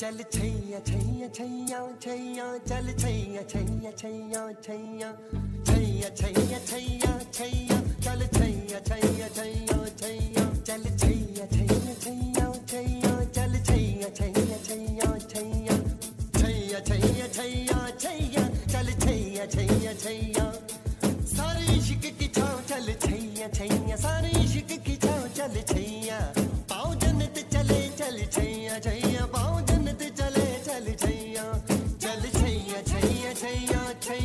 चल छैया छैया छैया छैया चल छैया छैया छैया छैया छैया छैया छैया छैया चल छैया छैया छैया छैया चल छैया छैया छैया छैया चल छैया छैया छैया छैया छैया छैया छैया छैया चल छैया छैया छैया सारी इश्क की छाव दुनिया छे